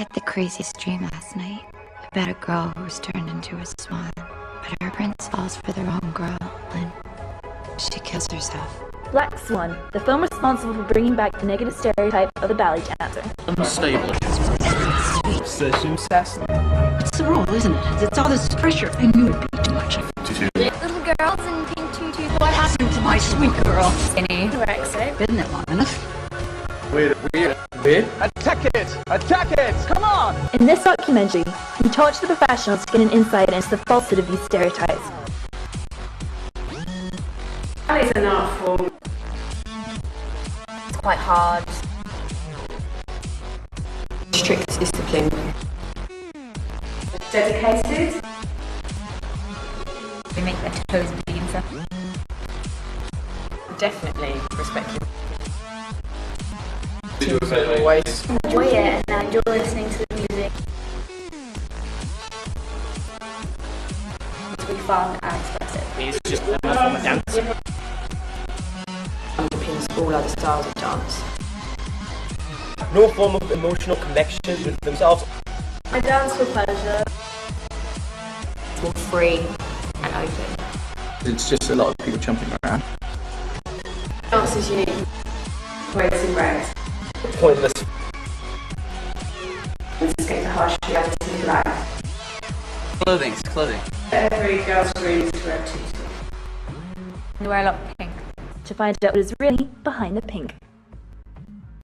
had the craziest dream last night about a girl who was turned into a swan. But her prince falls for the wrong girl and she kills herself. Black Swan, the film responsible for bringing back the negative stereotype of the ballet dancer. Unstable. Session Sassy. It's the role, isn't it? It's all this pressure. I knew it'd be too much. Little girls in pink tutus. What happened to my sweet girl? Skinny. Anorexic. Been there long enough. Weird, weird, weird. Attack it! Attack it! Come on! In this documentary, we talk to the professionals to get an insight into the falsehood of these stereotypes. Ballet is an art form. It's quite hard. Strict discipline. Dedicated. We make their toes bleed Definitely stuff. Definitely respectful. Always. Enjoy it and enjoy listening to the music. It's really fun and expressive. It's just another form of dance. Underpins all other styles of dance. no form of emotional connection with themselves. I dance for pleasure. It's more free and open. It's just a lot of people jumping around. Dance is unique. Ways embrace. Pointless. Escape the harsh reality of life. Clothing, it's clothing. Every girl's dream is to wear tutus. And wear a lot of pink. To find out what is really behind the pink.